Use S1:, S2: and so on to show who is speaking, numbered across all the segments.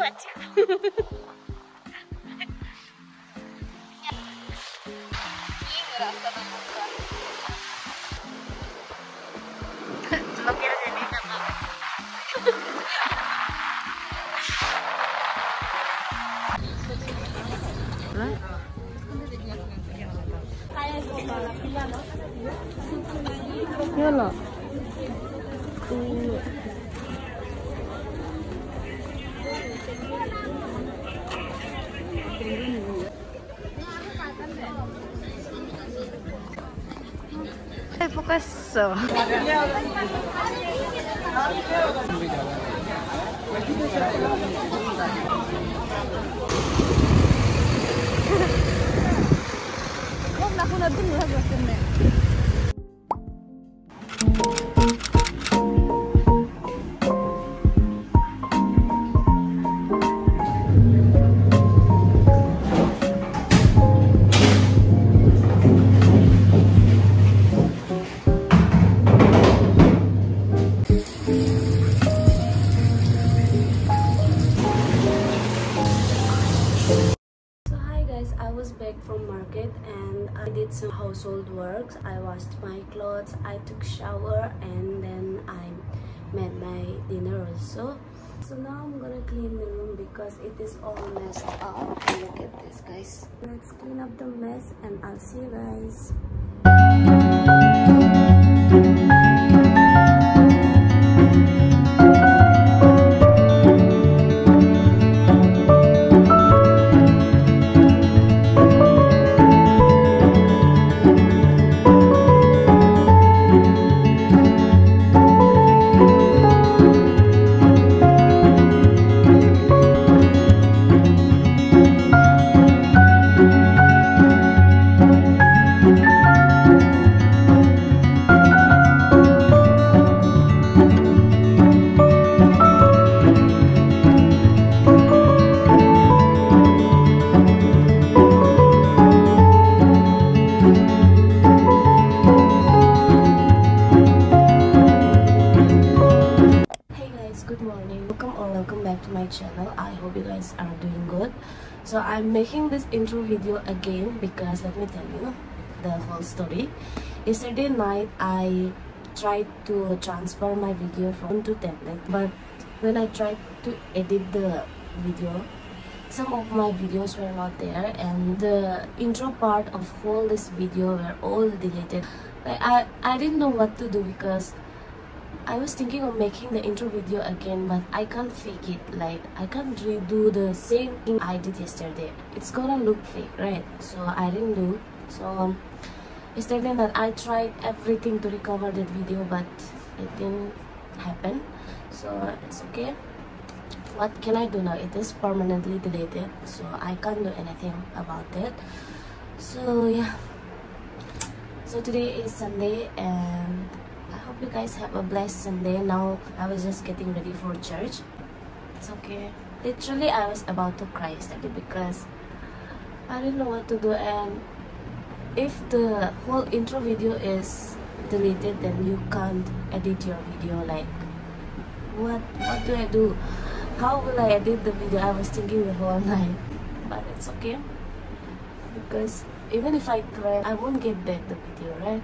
S1: 我家。怎么别人没
S2: 那么？来，别了，嗯。 포커스 So hi guys, I was back from market and I did some household works. I washed my clothes, I took shower and then I made my dinner also. So now I'm gonna clean the room because it is all messed up. Look at this guys. Let's clean up the mess and I'll see you guys. I'm making this intro video again because let me tell you the whole story. Yesterday night I tried to transfer my video from to tablet, but when I tried to edit the video, some of my videos were not there and the intro part of whole this video were all deleted. I, I didn't know what to do because I was thinking of making the intro video again, but I can't fake it. Like, I can't redo the same thing I did yesterday. It's gonna look fake, right? So, I didn't do. So, um, yesterday night I tried everything to recover that video, but it didn't happen. So, it's okay. What can I do now? It is permanently deleted, so I can't do anything about it. So, yeah. So, today is Sunday, and hope you guys have a blessed Sunday. Now I was just getting ready for church. It's okay. Literally, I was about to cry yesterday because I didn't know what to do. And if the whole intro video is deleted, then you can't edit your video. Like, what? What do I do? How will I edit the video? I was thinking the whole night, but it's okay because even if I cry, I won't get back the video, right?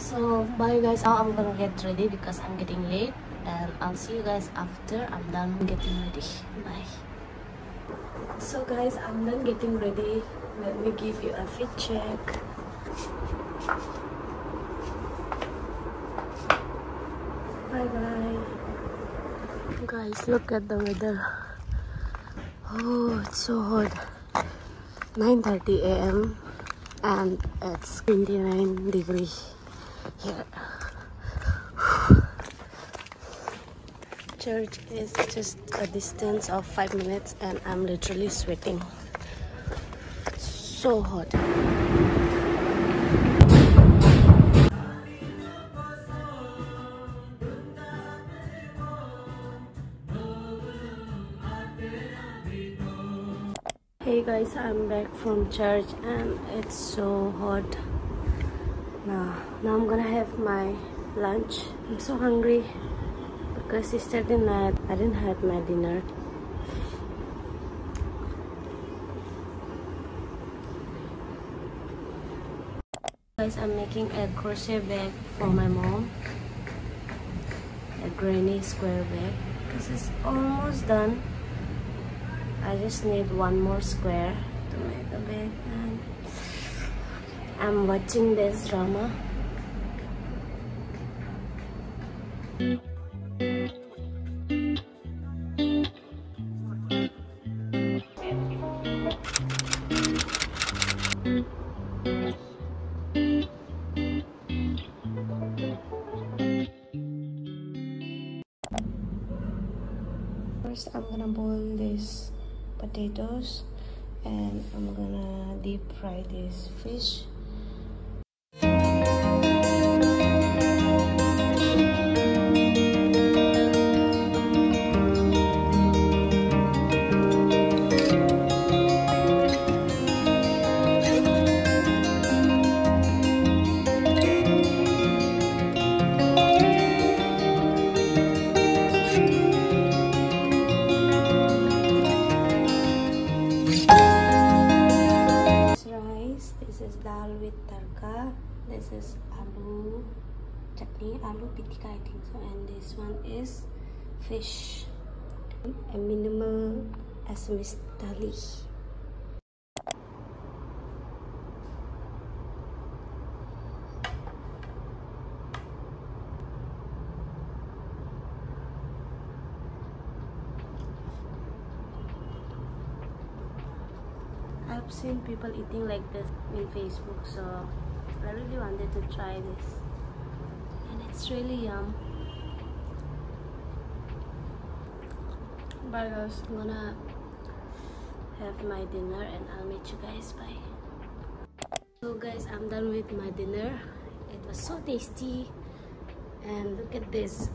S2: So bye guys. Now I'm gonna get ready because I'm getting late and I'll see you guys after I'm done getting ready. Bye. So guys, I'm done getting ready. Let me give you a fit check. Bye bye. Guys, look at the weather. Oh, it's so hot. 9:30 a.m. and it's 29 degree here. Church is just a distance of five minutes, and I'm literally sweating. So hot. Hey guys, I'm back from church and it's so hot. Now, now I'm gonna have my lunch. I'm so hungry because yesterday night I didn't have my dinner. Guys I'm making a crochet bag for my mom. A granny square bag. This is almost done. I just need one more square to make a bag I'm watching this drama. First, I'm gonna boil these potatoes and I'm gonna deep fry this fish. This is aloo chutney, aloo pitika I think so, and this one is fish. A minimal Assamese thali. I've seen people eating like this in Facebook, so I really wanted to try this, and it's really yum. Bye guys, I'm gonna have my dinner and I'll meet you guys. Bye. So guys, I'm done with my dinner. It was so tasty, and look at this.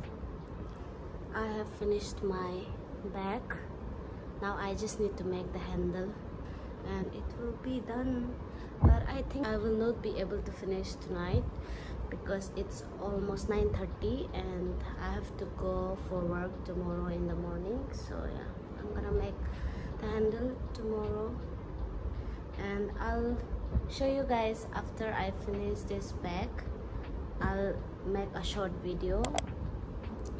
S2: I have finished my bag. Now I just need to make the handle and it will be done but i think i will not be able to finish tonight because it's almost 9:30 and i have to go for work tomorrow in the morning. So yeah i'm gonna make the handle tomorrow. And i'll show you guys after i finish this bag. I'll make a short video.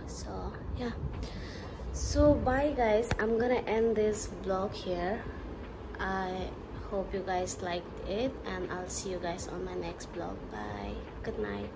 S2: So yeah. So bye guys. I'm gonna end this vlog here. I hope you guys liked it and I'll see you guys on my next vlog. Bye. Good night.